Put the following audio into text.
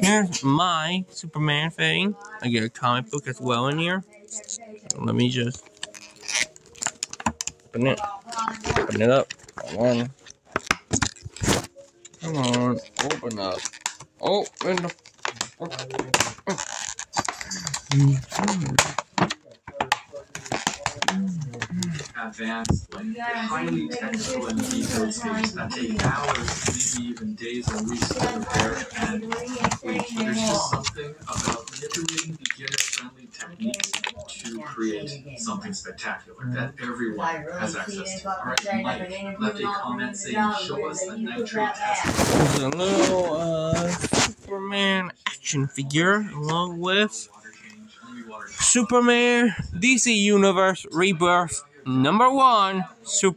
Here's my Superman thing. I get a comic book as well in here. Let me just open it. Open it up. Come on. Come on. Open up. Open the. Advanced, like highly technical and detailed things that take hours, maybe even days or weeks to prepare and complete. There's just something about manipulating beginner-friendly techniques to create something spectacular that everyone has access to. All right, Mike left a comment saying, "Show us the nitrate test." There's a little uh, Superman action figure along with Water change, only water change. Superman DC Universe Rebirth number one Super.